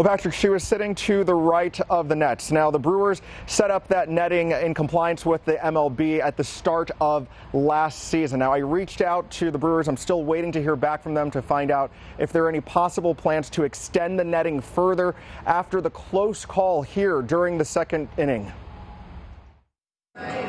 Well, Patrick, she was sitting to the right of the nets. Now, the Brewers set up that netting in compliance with the MLB at the start of last season. Now, I reached out to the Brewers. I'm still waiting to hear back from them to find out if there are any possible plans to extend the netting further after the close call here during the second inning.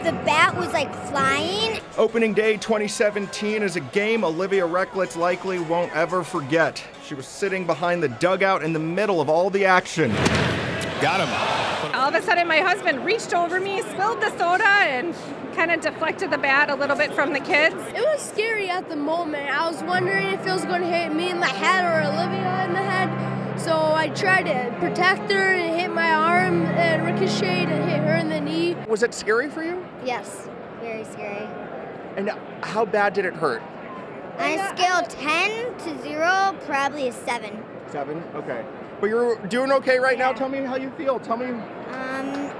The bat was like flying. Opening day 2017 is a game Olivia Rechlitz likely won't ever forget. She was sitting behind the dugout in the middle of all the action. Got him. All of a sudden, my husband reached over me, spilled the soda, and kind of deflected the bat a little bit from the kids. It was scary at the moment. I was wondering if it was going to hit me in the head or Olivia in the head. So I tried to protect her and hit my arm and ricocheted and hit her in the knee. Was it scary for you? Yes, very scary. And how bad did it hurt? On a scale 10 to 0, probably a 7. Seven? Okay. But you're doing okay right now? Tell me how you feel. Tell me. Um,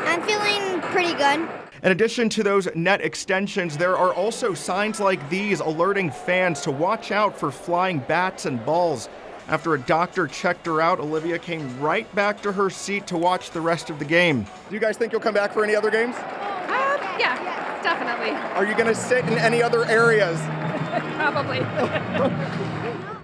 I'm feeling pretty good. In addition to those net extensions, there are also signs like these alerting fans to watch out for flying bats and balls. After a doctor checked her out, Olivia came right back to her seat to watch the rest of the game. Do you guys think you'll come back for any other games? Um, yeah, definitely. Are you going to sit in any other areas? Probably.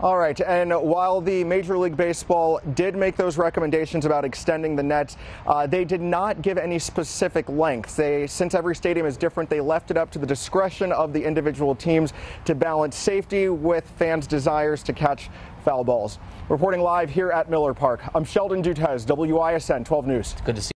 All right, and while the Major League Baseball did make those recommendations about extending the nets, uh, they did not give any specific length. They, since every stadium is different, they left it up to the discretion of the individual teams to balance safety with fans' desires to catch foul balls. Reporting live here at Miller Park, I'm Sheldon Dutes, WISN 12 News. Good to see.